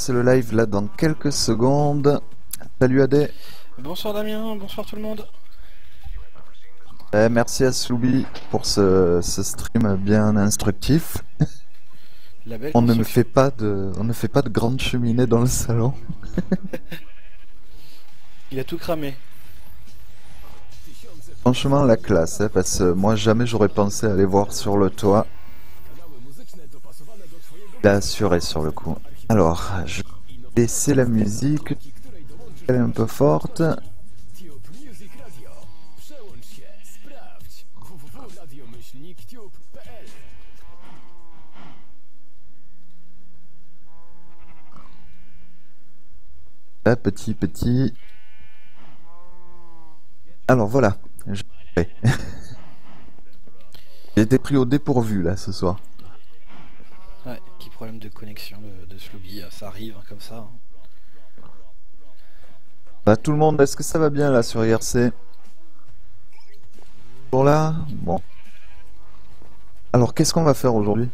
C'est le live là dans quelques secondes. Salut Adé. Bonsoir Damien, bonsoir tout le monde. Eh, merci à Slooby pour ce, ce stream bien instructif. La belle On ne me fait pas de, on ne fait pas de grande cheminée dans le salon. Il a tout cramé. Franchement la classe, hein, parce que moi jamais j'aurais pensé aller voir sur le toit. Il a assuré sur le coup. Alors, je vais laisser la musique. Elle est un peu forte. Ah, petit, petit. Alors voilà. J'ai été pris au dépourvu là ce soir. Ouais, problème de connexion ça arrive hein, comme ça. hein. Bah, tout le monde, est-ce que ça va bien là sur IRC Pour là Bon. Alors qu'est-ce qu'on va faire aujourd'hui?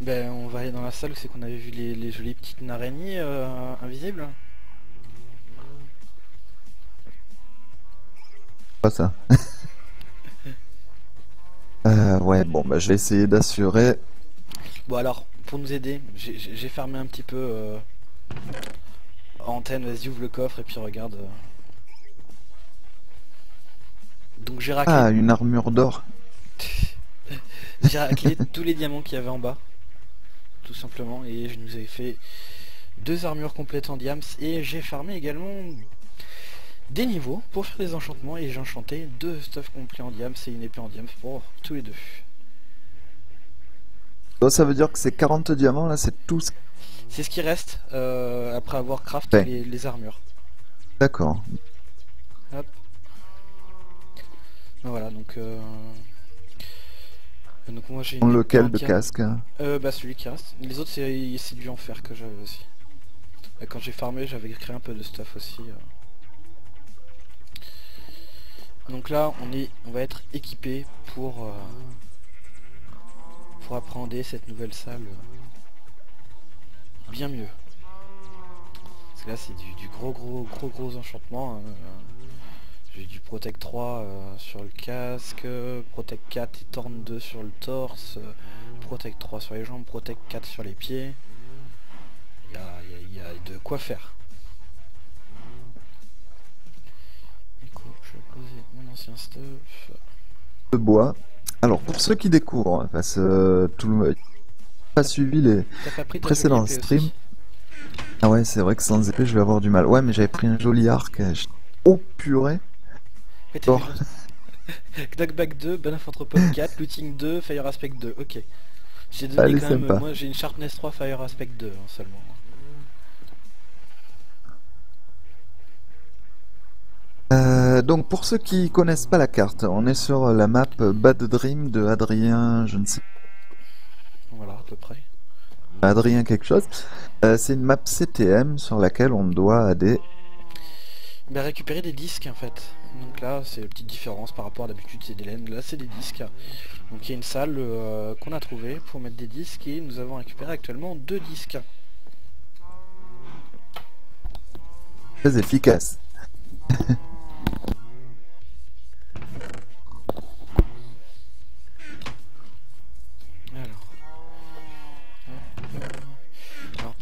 Ben on va aller dans la salle où c'est qu'on avait vu les, les jolies petites araignées euh, invisibles. Pas ça. Euh, ouais, bon, bah je vais essayer d'assurer. Bon alors, pour nous aider, j'ai fermé un petit peu euh, antenne, vas-y ouvre le coffre et puis regarde. euh. Donc j'ai raclé, Ah, une armure d'or. j'ai raclé tous les diamants qu'il y avait en bas. Tout simplement. Et je nous ai fait deux armures complètes en diams. Et j'ai farmé également des niveaux pour faire des enchantements. Et j'ai enchanté deux stuff complets en diams et une épée en diams pour tous les deux. Donc, ça veut dire que c'est 40 diamants là, c'est tout. ce- C'est ce qui reste euh, après avoir crafté Ouais. les, les armures. D'accord. Hop. Voilà, donc... Euh... Donc moi j'ai... Lequel de casque hein Euh, bah celui qui reste. Les autres c'est c'est du enfer que j'avais aussi. Et quand j'ai farmé j'avais créé un peu de stuff aussi. euh. Donc là on est on va être équipé pour euh, pour appréhender cette nouvelle salle euh, bien mieux. Parce que là c'est du, gros gros gros gros enchantement. hein, euh. J'ai du Protect 3 euh, sur le casque, Protect 4 et Torn 2 sur le torse, Protect 3 sur les jambes, Protect 4 sur les pieds. Il y a, de quoi faire. Je vais poser mon ancien stuff. de bois. Alors pour ceux qui découvrent, hein, parce que euh, tout le monde pas suivi les précédents streams. Ah ouais, c'est vrai que sans épée, je vais avoir du mal. Ouais, mais j'avais pris un joli arc. euh, je- Oh purée. Knockback 2, Banff Anthropode 4, Looting 2, Fire Aspect 2, ok. J'ai donné Allez, quand même, sympa. moi j'ai une Sharpness 3, Fire Aspect 2 hein, seulement. Euh, donc pour ceux qui connaissent pas la carte, on est sur la map Bad Dream de Adrien, je ne sais Voilà, à peu près. pas, Adrien quelque chose. Euh, c'est une map CTM sur laquelle on doit adder. Bah, récupérer des disques en fait. Donc là, c'est une petite différence par rapport à d'habitude, c'est des laines. Là, c'est des disques. Donc il y a une salle euh, qu'on a trouvée pour mettre des disques et nous avons récupéré actuellement deux disques. Très efficace.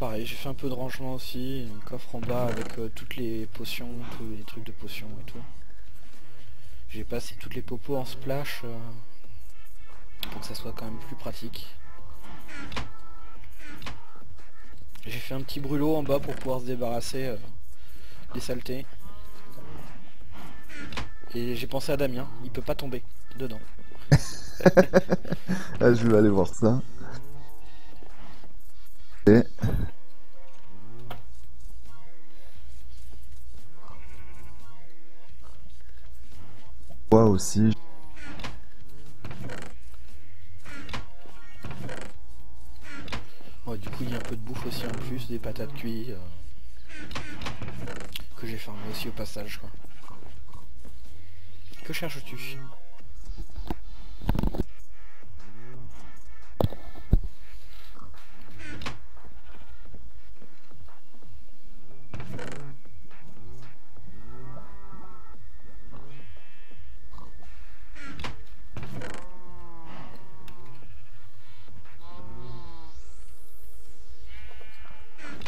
pareil, j'ai fait un peu de rangement aussi, un coffre en bas avec euh, toutes les potions, tous les trucs de potions et tout. J'ai passé toutes les popos en splash euh, pour que ça soit quand même plus pratique. J'ai fait un petit brûlot en bas pour pouvoir se débarrasser euh, des saletés. Et j'ai pensé à Damien, il peut pas tomber dedans. Ah, je vais aller voir ça. Et... Moi aussi. Du coup, il y a un peu de bouffe aussi en plus, des patates cuites. euh, que j'ai farmé aussi au passage. Quoi. Que cherches-tu?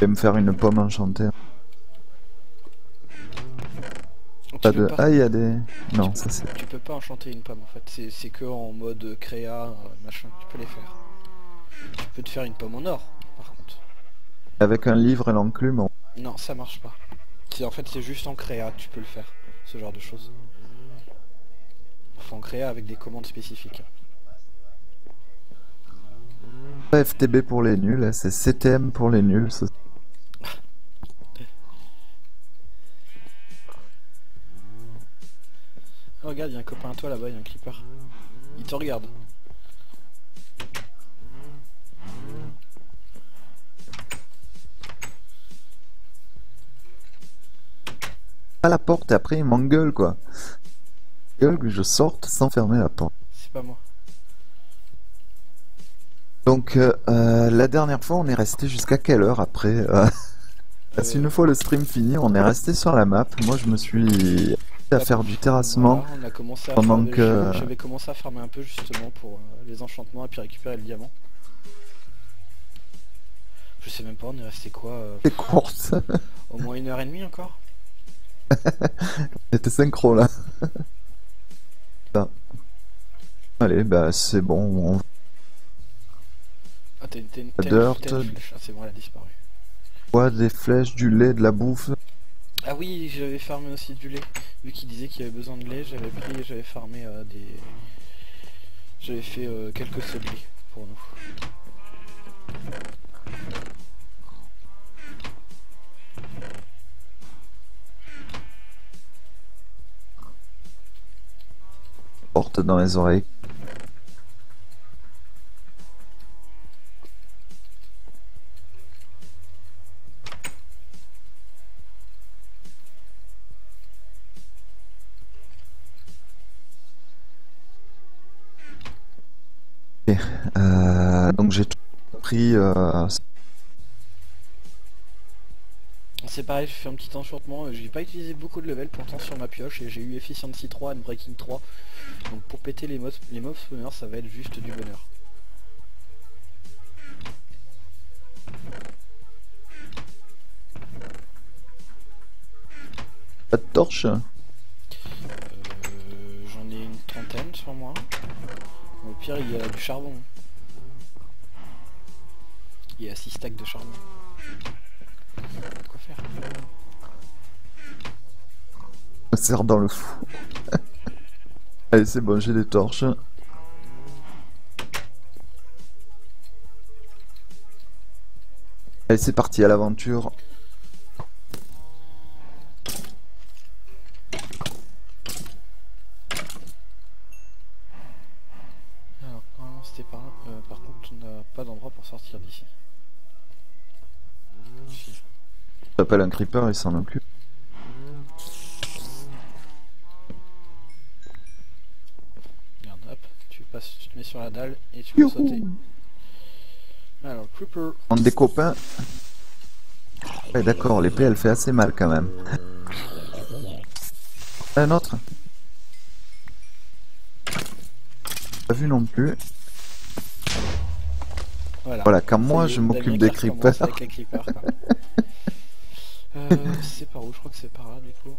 Vais me faire une pomme enchantée. Tu Pas peux de... pas- Ah, il y a des... Non, ça c'est... Tu peux pas enchanter une pomme en fait, c'est que en mode créa, euh, machin, tu peux les faire. Tu peux te faire une pomme en or, par contre. Avec un livre et l'enclume, on- Non, ça marche pas. En fait, c'est juste en créa, que tu peux le faire, ce genre de choses. Enfin, en créa avec des commandes spécifiques. FTB pour les nuls, hein, c'est CTM pour les nuls. Oh, regarde, il y a un copain à toi là-bas, il y a un clipper. Il te regarde. Pas la porte et après il m'engueule quoi. Il gueule que je sorte sans fermer la porte. C'est pas moi. Donc euh, euh, la dernière fois on est resté jusqu'à quelle heure après euh, Parce qu'une fois le stream fini on est resté sur la map. Moi je me suis à faire du terrassement. Voilà, on a commencé à pendant que- je- J'avais commencé à farmer un peu justement pour euh, les enchantements et puis récupérer le diamant. Je sais même pas, on est resté quoi euh, C'est course. Au moins une heure et demie encore C'était synchro là. Allez bah c'est bon. On Ah, t'as une, une- une- dirt. Ah, c'est bon, elle a disparu. voit des flèches, du lait, de la bouffe. Ah oui, j'avais farmé aussi du lait. Vu qu'il disait qu'il avait besoin de lait, j'avais pris, j'avais farmé euh, des... J'avais fait euh, quelques lait pour nous. Porte dans les oreilles. Euh, donc j'ai tout pris. euh, C'est pareil, j'ai fait un petit enchantement, euh, j'ai pas utilisé beaucoup de level pourtant sur ma pioche et j'ai eu Efficiency 3 et Breaking 3. Donc pour péter les mobs, les mobs spawners, ça va être juste du bonheur. pas de torche. Euh, J'en ai une trentaine sur moi. Il y a du charbon. Il y a 6 stacks de charbon. Quoi faire? Me sert dans le fou. Allez, c'est bon, j'ai des torches. Allez, c'est parti à l'aventure. Alors, normalement c'était par là. Euh, par contre, on n'a pas d'endroit pour sortir d'ici. Si. J'appelle un creeper, il s'en occupe. Regarde, hop, tu passes, tu te mets sur la dalle et tu peux sauter. Alors, Creeper. On des copains. Ouais, d'accord, l'épée elle fait assez mal quand même. Un autre Pas vu non plus. Voilà. Voilà, quand moi je m'occupe des creepers. euh, c'est par où Je crois que c'est par là du coup.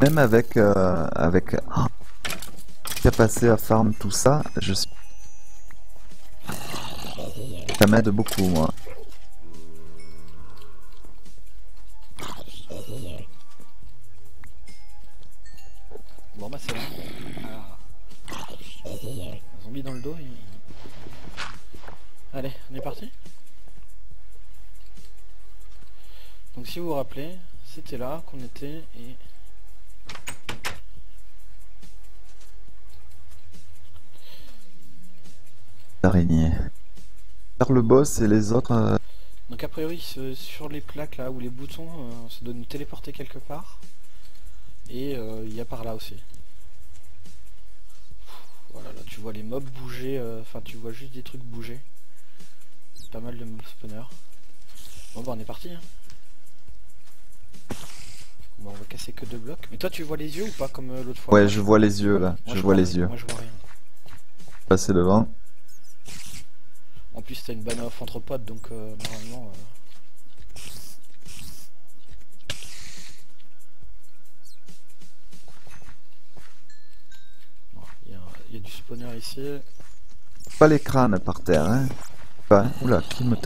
Même avec euh, avec oh, passé à farm tout ça, je suis. Ça m'aide beaucoup moi. Bon bah c'est là. Ah. Un zombie dans le dos. il- Allez, on est parti Donc si vous vous rappelez, c'était là qu'on était et... Araignée. Faire le boss et les autres. euh, Donc a priori sur les plaques là ou les boutons, euh, ça doit nous téléporter quelque part. Et euh, il y a par là aussi. Voilà, là tu vois les mobs bouger, euh, enfin tu vois juste des trucs bouger. Pas mal de mob spawner. Bon bah on est parti. Hein. Bon, on va casser que deux blocs. Mais toi tu vois les yeux ou pas comme euh, l'autre fois? Ouais je vois les yeux là, je, vois, les yeux. Moi je vois rien. Passer devant. En plus t'as une bonne off entre potes donc euh, normalement... Euh, il y, a du spawner ici. Pas les crânes par terre hein. Pas. Oula, qui me. Bon,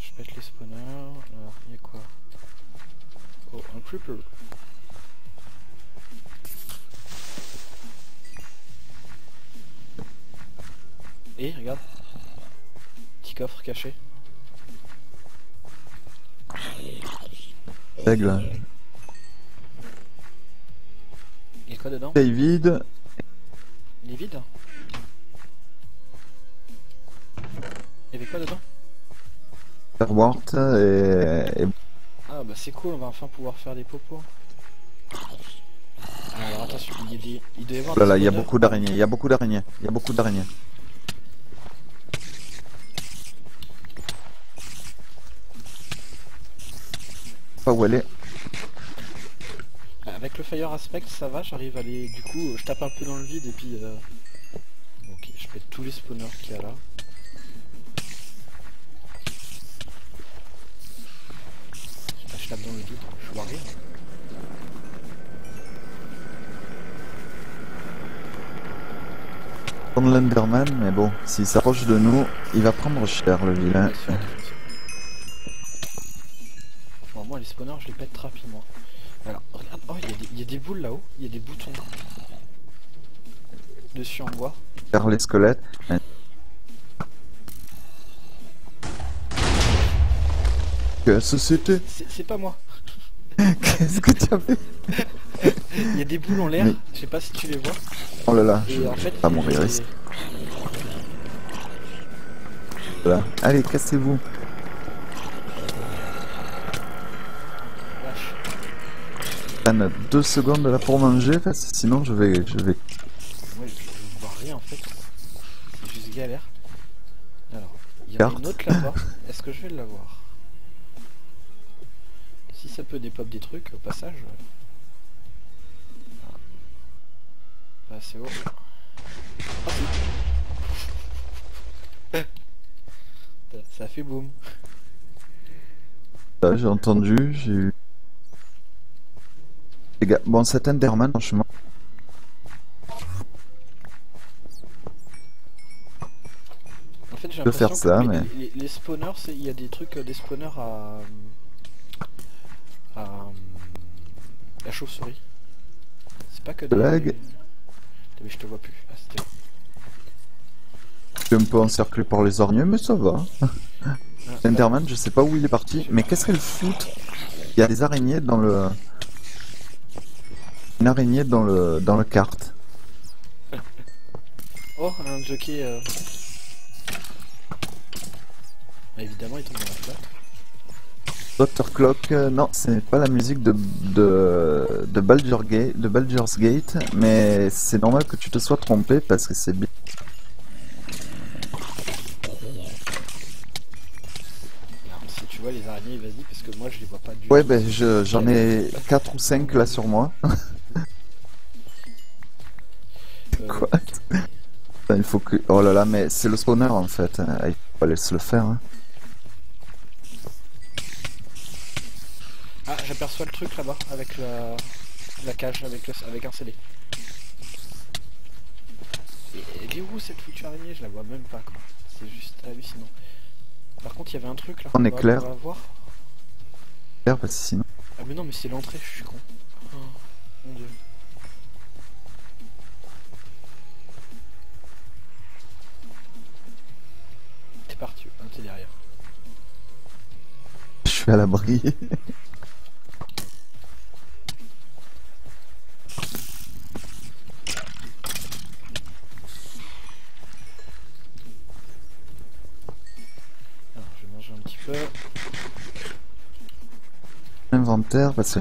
je pète les spawners. Alors, il y a quoi? Oh, un creeper. Et regarde. Petit coffre caché. Aigle. Quoi dedans? Vide. Il est vide? Il y avait quoi dedans? Airwort et, et Ah bah c'est cool, on va enfin pouvoir faire des popos. Alors attention, il, y a des... il doit y avoir Oh là des là, il y a beaucoup d'araignées, il y a beaucoup d'araignées, il y a beaucoup d'araignées. Pas où elle est. Avec le fire aspect ça va, j'arrive à aller... Du coup je tape un peu dans le vide et puis... euh, Ok, je pète tous les spawners qu'il y a là. Je tape dans le vide, je vois rien. Prendre l'Enderman, mais bon, s'il s'approche de nous, il va prendre cher le vilain. Franchement, moi les spawners je les pète rapidement. Alors, oh il y, a des- il y a des boules là-haut, il y a des boutons. Dessus en bois. Faire les squelettes. Qu'est-ce que c'était C'est pas moi. Qu'est-ce que tu as fait Il y a des boules en l'air, Mais- je sais pas si tu les vois. Oh là là, je Et vais en fait, pas mourir des- ici. Voilà. Allez, cassez-vous. Prenne deux secondes là pour manger, parce que sinon je vais, je vais. Moi je, je vois rien en fait. C'est juste galère. Alors, il y a une autre là-bas. Est-ce que je vais l'avoir? Si ça peut dépop des trucs au passage. euh. Ah. Pas assez haut. Ah. Ça fait boum. J'ai entendu, j'ai eu. Les gars, bon, cet Enderman, franchement, En fait, j'ai peux faire l'impression que ça, les, mais- les, les spawners, il y a des trucs, euh, des spawners à. à. la chauve-souris. C'est pas que des. Blague. Mais je te vois plus. Ah, c'était. je suis un peu encerclé par les orniers, mais ça va. Ah, Enderman, je sais pas où il est parti, mais qu'est-ce qu'elle fout? Il y a des araignées dans le. Une araignée dans le dans le kart. Oh, un jockey. euh. Bah, évidemment, il tombe dans la flotte. Dr. Clock, euh, non, c'est pas la musique de, de, de, Baldur Gate, de Baldur's Gate, mais c'est normal que tu te sois trompé parce que c'est bien. Si tu vois les araignées, vas-y, parce que moi je les vois pas du Ouais, tout. ben je- j'en ai 4 ou 5 là sur moi. Quoi Il faut que. Oh là là, mais c'est le spawner en fait. hein. Il faut aller se le faire. hein. Ah, j'aperçois le truc là-bas, avec la, la cage, avec, le... avec un CD. Et elle est où cette foutue araignée? Je la vois même pas quoi. C'est juste hallucinant. Par contre, il y avait un truc là. On va- éclair. On va voir. Parce que sinon. Ah mais non, mais c'est l'entrée, je suis con. Oh, mon dieu. Suis à l'abri. Alors, je vais manger un petit peu. Inventaire, parce que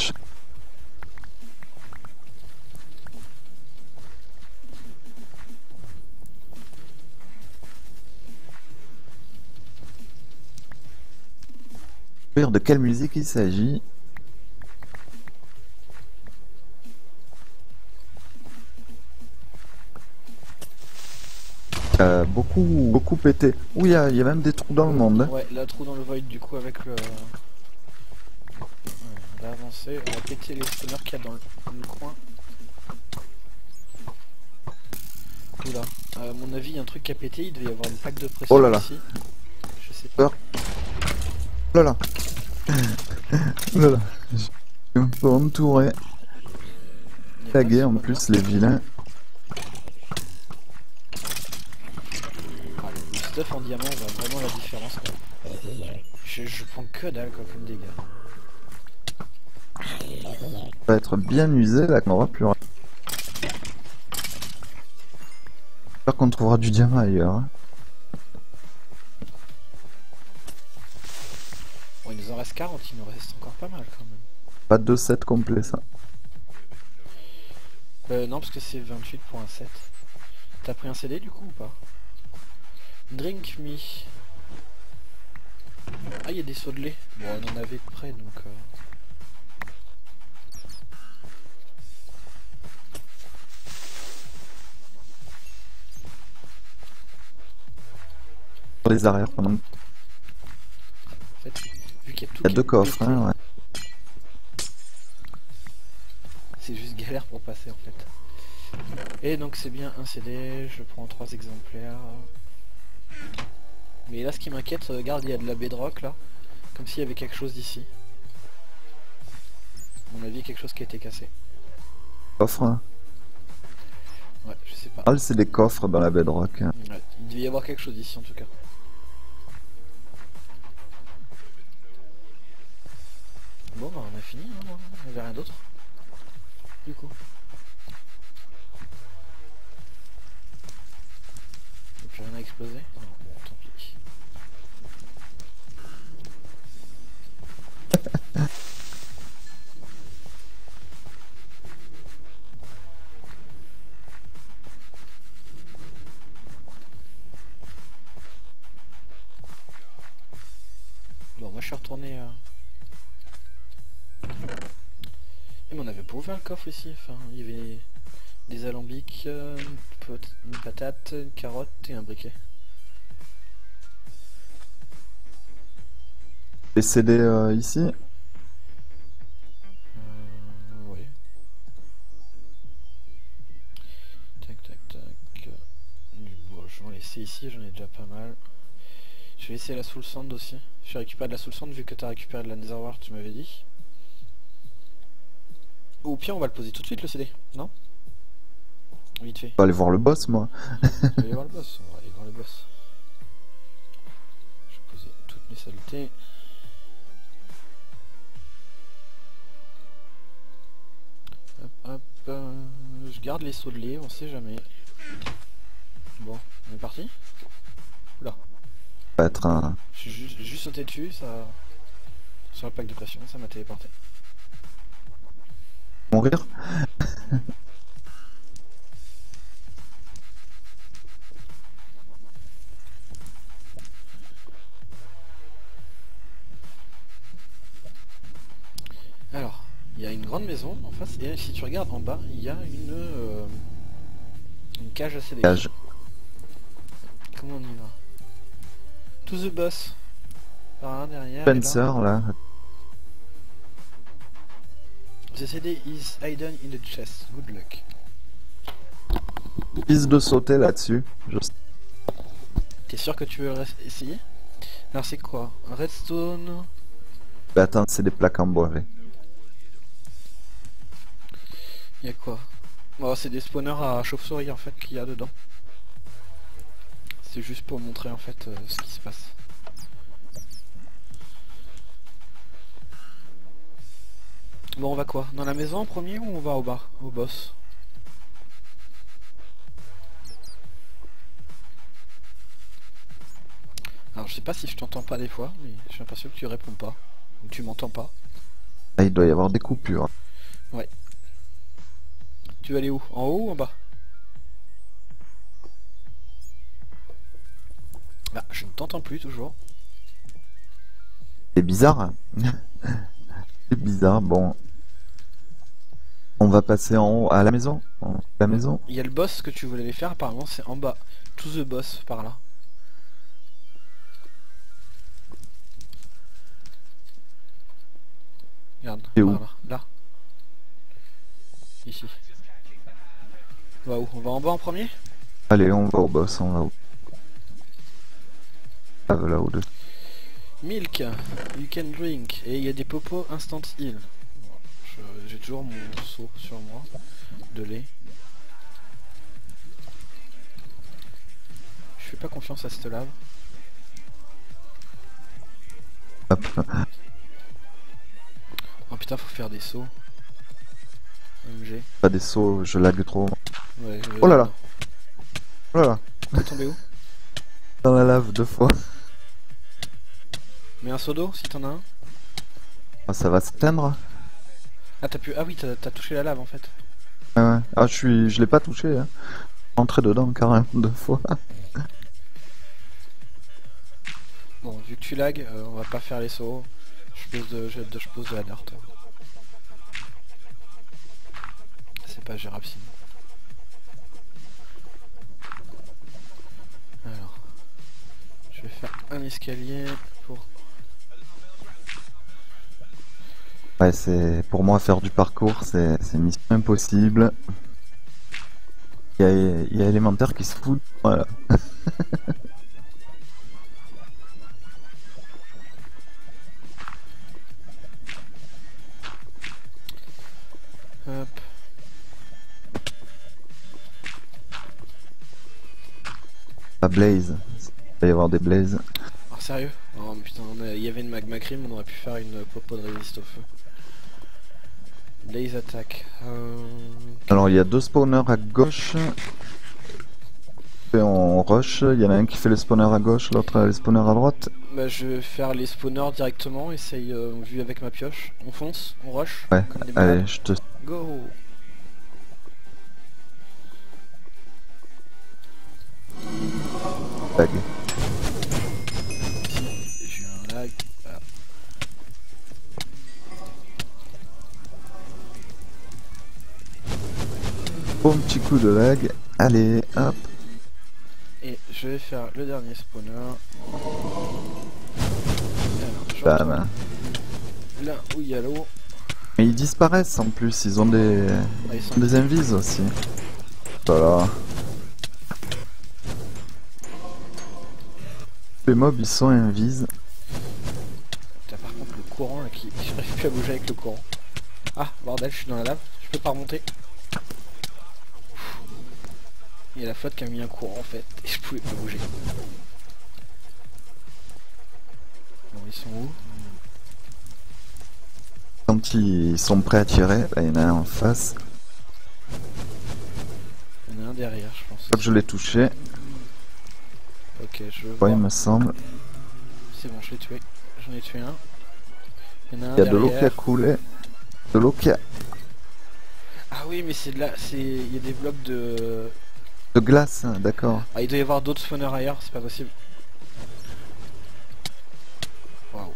De quelle musique il s'agit Euh, beaucoup, beaucoup pété. Ouh, il y, y a même des trous dans le monde. hein. Ouais, là, trou dans le void du coup avec le... Ouais, on va avancer. On va péter les spawners qu'il y a dans le, le coin. Oula. Euh, à mon avis, il y a un truc qui a pété. Il devait y avoir une plaque de pression Oh là là. ici. Je sais pas. Oh là là. Oh là là. Je suis un peu entouré. Il y a Tagué pas de en plus les vilains. Ah, le stuff en diamant, on voit vraiment la différence. quoi. Je, je prends que dalle quoi comme dégâts. Ça va être bien usé là qu'on aura plus rien. J'espère qu'on trouvera du diamant ailleurs. hein. 40, il nous reste encore pas mal quand même. Pas de set complet ça. Euh, non, parce que c'est 28.7. T'as pris un CD du coup ou pas? Drink me. Ah, il y a des seaux de lait. Bon, on en avait près donc. euh, les arrières pendant. En fait, vu qu'il y a tout y a deux coffres, hein, ouais. C'est juste galère pour passer en fait. Et donc c'est bien un CD, je prends trois exemplaires. Mais là ce qui m'inquiète, regarde il y a de la bedrock là. Comme s'il y avait quelque chose d'ici. À mon avis quelque chose qui a été cassé. Coffre. hein. Ouais, je sais pas. Ah, c'est des coffres dans la bedrock. hein. Ouais, il devait y avoir quelque chose ici en tout cas. Bon bah on a fini, hein, il n'y avait rien d'autre. Du coup. Y'a plus rien à exploser Non, bon tant pis. Bon moi je suis retourné euh, on avait pas ouvert le coffre ici, enfin il y avait des alambics, euh, une, patate, une carotte et un briquet. Les CD euh, ici? Euh, ouais. Tac tac tac. Du bois, je vais en laisser ici, j'en ai déjà pas mal. Je vais essayer la soul sand aussi. Je vais récupérer de la soul sand vu que t'as récupéré de la netherware, tu m'avais dit. Ou au pire on va le poser tout de suite le CD, non? Vite fait. On va aller voir le boss, moi. On va aller voir le boss, on va aller voir le boss. Je vais poser toutes mes saletés. Hop hop, euh, je garde les seaux de lait, on sait jamais. Bon, on est parti? Oula, va être un. j'ai juste, j'ai juste sauté dessus, ça... Sur le pack de pression, ça m'a téléporté. Mourir Alors, il y a une grande maison en face, et si tu regardes en bas, il y a une... euh, une cage CD. Cage. Comment on y va? To the boss. Par là, derrière. là. Spencer, là. The CD is hidden in the chest. Good luck. Piste de sauter là-dessus. Je... T'es sûr que tu veux essayer? Alors c'est quoi? Redstone? Bah, attends, c'est des plaques en bois. ouais. Il y a quoi? Oh, c'est des spawners à chauve-souris en fait qu'il y a dedans. C'est juste pour montrer en fait euh, ce qui se passe. Bon on va quoi? Dans la maison en premier ou on va au bas Au boss? Alors je sais pas si je t'entends pas des fois, mais j'ai l'impression que tu réponds pas. Ou tu m'entends pas. Ah, il doit y avoir des coupures. Tu veux aller où? En haut ou en bas? Ah, je ne t'entends plus toujours. C'est bizarre. hein. c'est bizarre. Bon. On va passer en haut à la maison. En- La maison. Il y a le boss que tu voulais aller faire, apparemment c'est en bas. To the boss par là. Regarde, où là, là. Ici. On va où On va en bas en premier? Allez, on va au boss, on va au... Ah, là haut de... Milk, you can drink. Et il y a des popos instant heal. J'ai toujours mon seau sur moi de lait. Je fais pas confiance à cette lave. Hop. Oh putain, faut faire des sauts. MG. Pas des sauts, je lag trop. Ouais, je- Oh là là. Oh là là, T'es tombé où? Dans la lave deux fois. Mets un seau d'eau si t'en as un. Ah, ça va s'éteindre Ah t'as pu. Ah oui, t'as touché la lave en fait. Ouais, ouais. Ah, je suis... Je l'ai pas touché, hein. Entré dedans carrément deux fois. Bon, vu que tu lag, euh, on va pas faire les sauts. Je pose de, je, de- je pose de la dirt. C'est pas gérable sinon. Alors, je vais faire un escalier Ouais, c'est... Pour moi, faire du parcours, c'est mission impossible. Il y a, il y a élémentaire qui se fout. Voilà. Hop. Blaze. Il va y avoir des Blaze. Alors sérieux? Oh putain, il y avait une magma cream, on aurait pu faire une popo de résiste au feu. Euh... Alors, il y a deux spawners à gauche. Et on rush. Il y en a un qui fait le spawner à gauche, l'autre les spawners à droite. Bah je vais faire les spawners directement, essaye euh, vu avec ma pioche. On fonce, on rush. Ouais. Allez, je te... Go tag. Bon petit coup de lag. Allez, hop. Et je vais faire le dernier spawner. Alors, Bam. là où il y a l'eau. Mais ils disparaissent en plus, ils ont des, Ah, ils sont des invises aussi. Voilà. Les mobs ils sont invises. Putain, par contre le courant là qui. J'arrive plus à bouger avec le courant. Ah bordel, je suis dans la lave, je peux pas remonter. Il y a la flotte qui a mis un courant en fait, et je pouvais pas bouger. Bon ils sont où? Quand ils sont prêts à tirer, bah, il y en a un en face. Il y en a un derrière je pense. Hop, je l'ai touché. Ok je Ouais, vois. il me semble. C'est bon je l'ai tué. J'en ai tué un. Il y en a un Il y a de l'eau qui a coulé. De l'eau qui a... Ah oui mais c'est de là. c'est. Il y a des blocs de. De glace, hein, d'accord. Ah il doit y avoir d'autres spawners ailleurs, c'est pas possible. Waouh.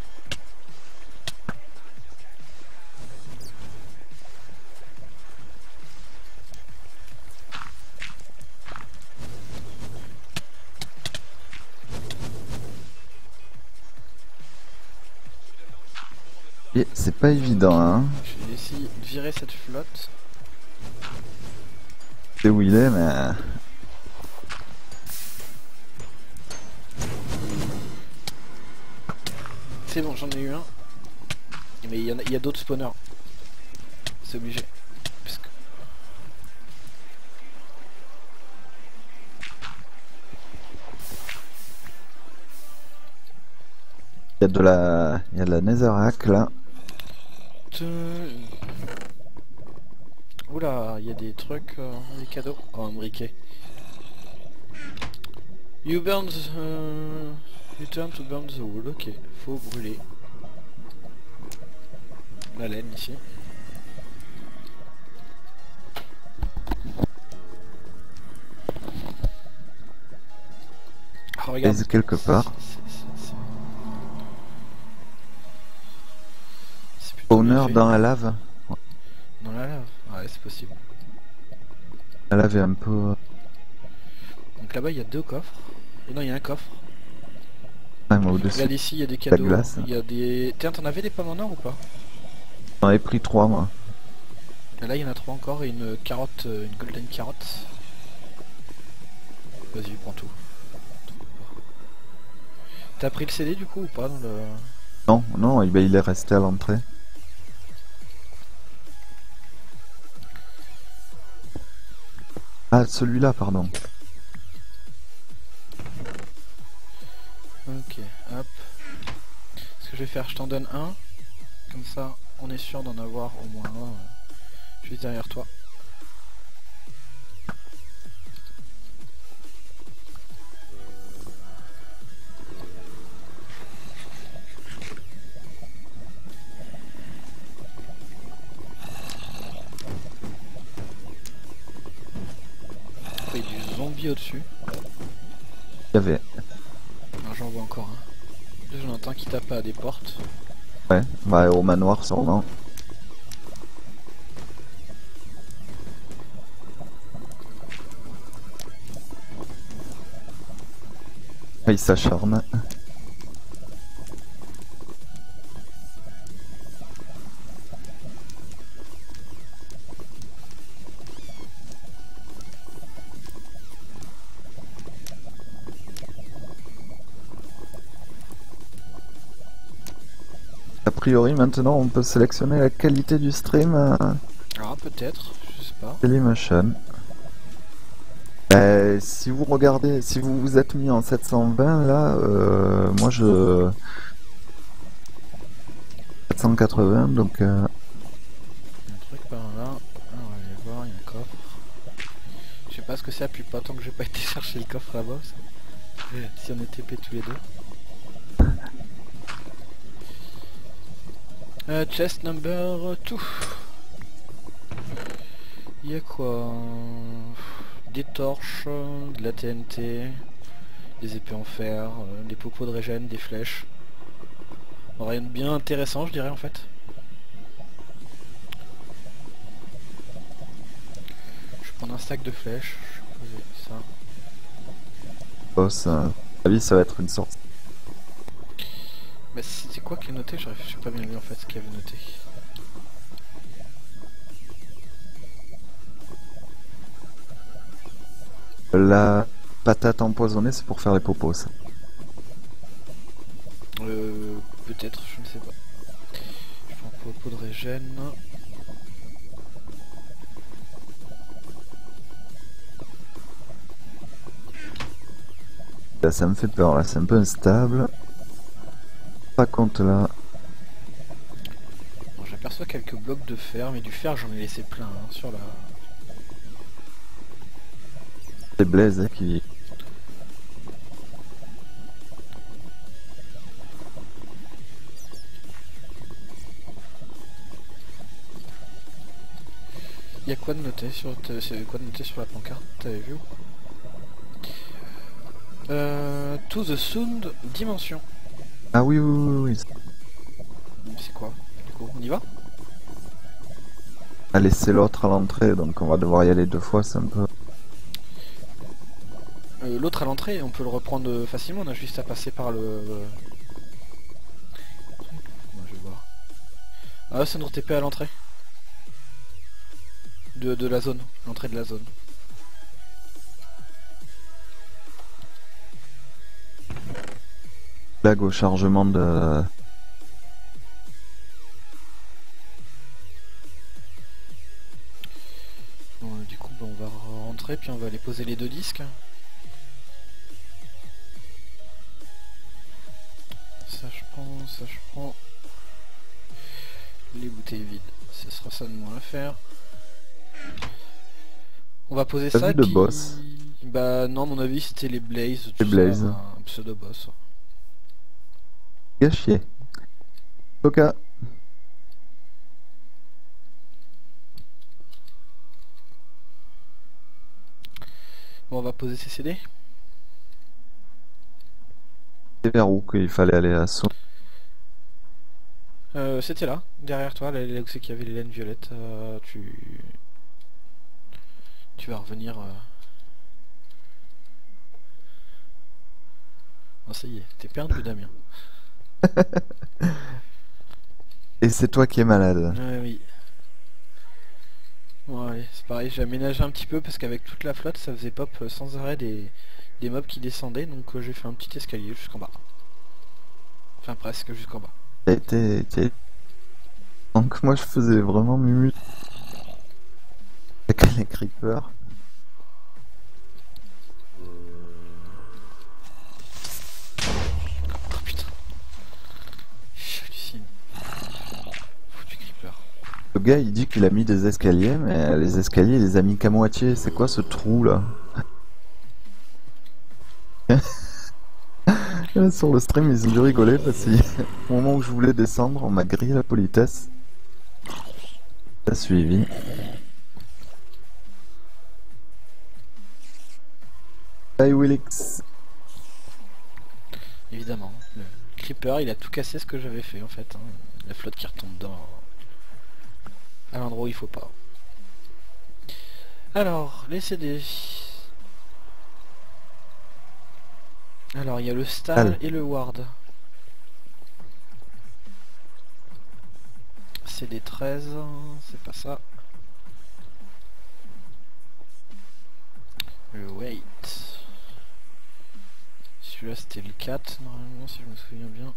Et c'est pas évident, hein. Je vais essayer de virer cette flotte. C'est où il est, mais... C'est bon, j'en ai eu un. Mais il y, en a- il y a d'autres spawners. C'est obligé. Parce que- Il y a de la... Il y a de la netherrack, là. Oula, il y a des trucs, euh, des cadeaux. Oh, un briquet. You burn the... euh, You turn to burn the wood. Ok, faut brûler. La laine ici. Ah, regarde. Quelque part. Fait. dans la lave. Dans la lave Ouais, c'est possible. La lave est un peu... Donc là-bas, il y a deux coffres. Et non, il y a un coffre. Au-dessus. Regarde ici, il y a des cadeaux. glace. Il y a des... Tiens, t'en avais des pommes en or ou pas J'en ai pris trois moi. Et là il y en a trois encore et une carotte, euh, une golden carotte. Vas-y, prends tout. T'as pris le CD du coup ou pas dans le... Non, non, ben, il est resté à l'entrée. Ah, celui-là, pardon. Je vais faire, je t'en donne un. Comme ça, on est sûr d'en avoir au moins un. euh, Juste derrière toi. Des portes. Ouais, bah, au manoir sûrement. Il s'acharne. Priori, maintenant, on peut sélectionner la qualité du stream à Ah peut-être, je sais pas. Dailymotion. Euh, si vous regardez, si vous vous êtes mis en 720 là, euh, moi je 780 donc euh, Il y a un truc par là. Ah, on va aller voir, il y a un coffre. Je sais pas ce que c'est depuis pas tant que j'ai pas été chercher le coffre là-bas. ça. Si on était tous les deux. Euh, chest number 2. Il y a quoi Des torches, de la TNT, des épées en fer, euh, des popos de régène, des flèches. Rien de bien intéressant je dirais en fait. Je vais prendre un stack de flèches. Je vais poser ça. boss. euh, à avis, ça va être une sorte. Bah c'est quoi qui est noté? Je pas bien lu en fait ce qu'il y avait noté. La patate empoisonnée, c'est pour faire les popos. ça. Euh, peut-être, je ne sais pas. Je prends popo de régène. Là, ça me fait peur. Là, c'est un peu instable. Par contre, là, Bon, J'aperçois quelques blocs de fer, mais du fer j'en ai laissé plein hein, sur la... c'est Blaise hein, qui Il y a quoi de noté sur c'est quoi de noté sur la pancarte T'avais vu ou pas? Euh, To the Sound Dimension. Ah oui, oui, oui, oui. C'est quoi Du coup, on y va? A laissé l'autre à l'entrée, donc on va devoir y aller deux fois, c'est un peu... Euh, L'autre à l'entrée, on peut le reprendre facilement, on a juste à passer par le... Moi, je vais voir. Ah, c'est notre TP à l'entrée? De, de la zone, l'entrée de la zone. Blague au chargement de... Bon, euh, du coup, bah, on va rentrer, puis on va aller poser les deux disques. Ça, je prends, ça, je prends. Les bouteilles vides, ce sera ça de moins à faire. On va poser ça. vu et le puis- boss? Bah non, à mon avis, c'était les Blaze. Les Blaze. Un pseudo boss. Gâchier. Coca. Bon, on va poser ces CD. C'est vers où qu'il fallait aller à saut. Euh, c'était là, derrière toi, là, là où c'est qu'il y avait les laines violettes. euh, tu... Tu vas revenir... euh. Oh ça y est, t'es perdu Damien. Et Et c'est toi qui es malade. Ouais, oui. C'est pareil, j'ai aménagé un petit peu parce qu'avec toute la flotte, ça faisait pop euh, sans arrêt des, des mobs qui descendaient, donc euh, j'ai fait un petit escalier jusqu'en bas. Enfin presque jusqu'en bas. T'as été- Donc moi je faisais vraiment mumu. Avec les creepers. Gars il dit qu'il a mis des escaliers, mais les escaliers il les a mis qu'à moitié. C'est quoi ce trou là Sur le stream ils ont dû rigoler parce qu'au moment où je voulais descendre, on m'a grillé la politesse. T'as suivi. Hey Willix. Évidemment. Le creeper, il a tout cassé ce que j'avais fait en fait. hein. La flotte qui retombe dans... À l'endroit où il faut pas. Alors, les CD. Alors, il y a le Stal Al. et le Ward. CD 13, c'est pas ça. Le Wait. Celui-là c'était le 4 normalement si je me souviens bien.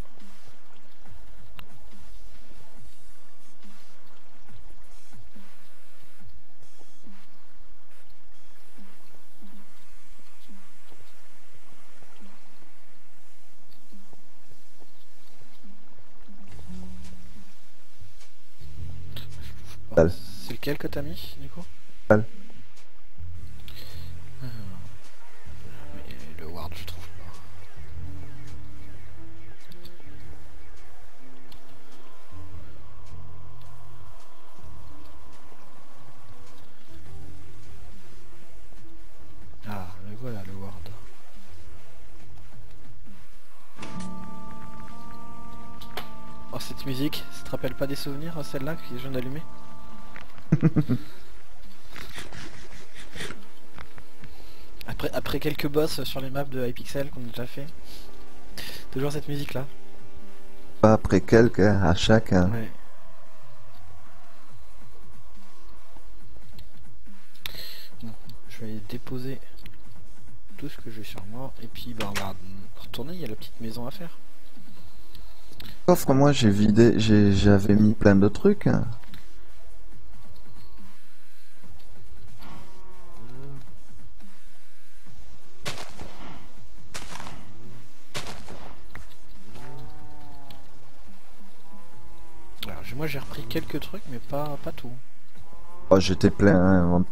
C'est lequel que t'as mis du coup? Mais le Ward je trouve pas. Ah, le voilà le Ward. Oh cette musique, ça te rappelle pas des souvenirs hein, celle-là que je viens d'allumer? Après, après quelques boss sur les maps de Hypixel qu'on a déjà fait. Toujours cette musique là. Pas après quelques, hein, à chaque. hein. Ouais. Bon, je vais déposer tout ce que j'ai sur moi et puis bah, on va retourner, il y a la petite maison à faire. Coffre, moi j'ai vidé, j'avais mis plein de trucs. Quelques trucs mais pas, pas tout. Oh, j'étais plein. hein,